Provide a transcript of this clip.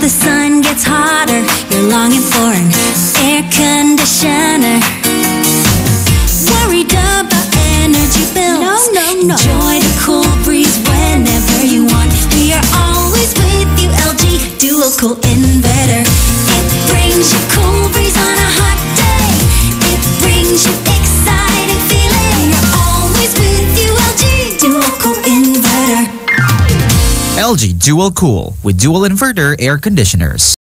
gets hotter, you're longing for an air conditioner. Worried about energy bills? No, no, no. Enjoy the cool breeze whenever you want. We are always with you, LG DualCool Inverter. It brings you LG DualCool with dual inverter air conditioners.